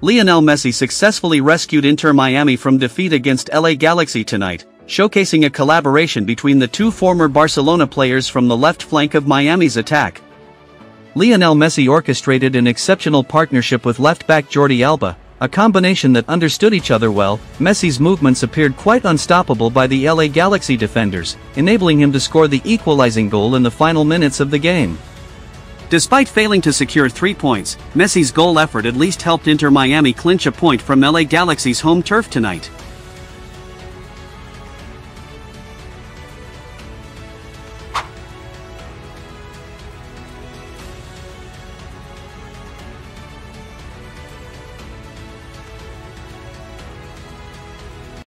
Lionel Messi successfully rescued Inter Miami from defeat against LA Galaxy tonight, showcasing a collaboration between the two former Barcelona players from the left flank of Miami's attack. Lionel Messi orchestrated an exceptional partnership with left-back Jordi Alba, a combination that understood each other well, Messi's movements appeared quite unstoppable by the LA Galaxy defenders, enabling him to score the equalizing goal in the final minutes of the game. Despite failing to secure three points, Messi's goal effort at least helped Inter Miami clinch a point from LA Galaxy's home turf tonight.